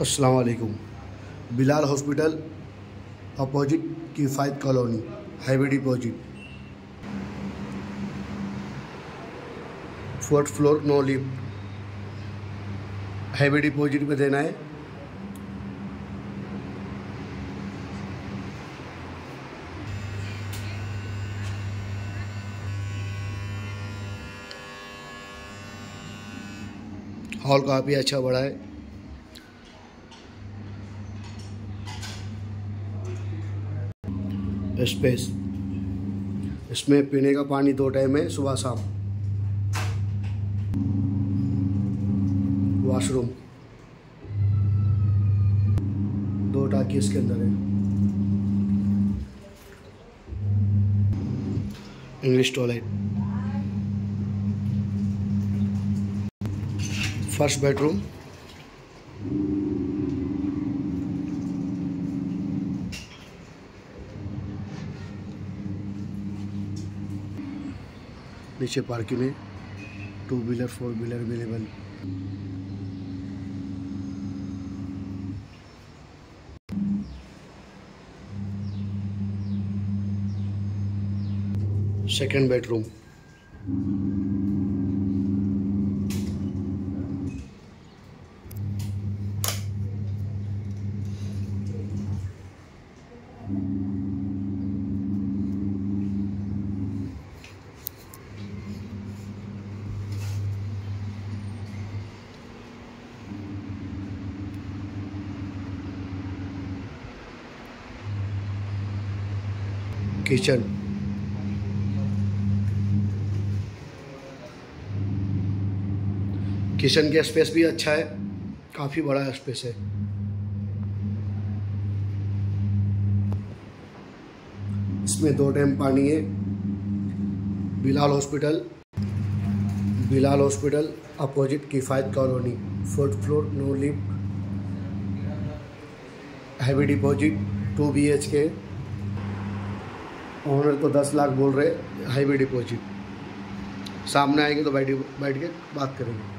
अस्सलाम वालेकुम Bilal hospital, opposite Kifayat colony heavy deposit. Fourth floor, no lift. Heavy deposit में देना है। हॉल काफ़ी अच्छा बड़ा है। स्पेस इसमें पीने का पानी दो टाइम है, सुबह शाम। वॉशरूम दो टाकी इसके अंदर है। इंग्लिश टॉयलेट फ़र्स्ट बेडरूम नीचे पार्किंग है two wheeler four wheeler available second bedroom kitchen kitchen का स्पेस भी अच्छा है। काफ़ी बड़ा स्पेस है। इसमें दो टाइम पानी है। Bilal hospital Bilal hospital opposite Kifayat colony fourth floor no lift heavy deposit two B H K owner को दस लाख बोल रहे हाईवे डिपॉजिट सामने आएँगे तो बैठ बैठ के बात करेंगे।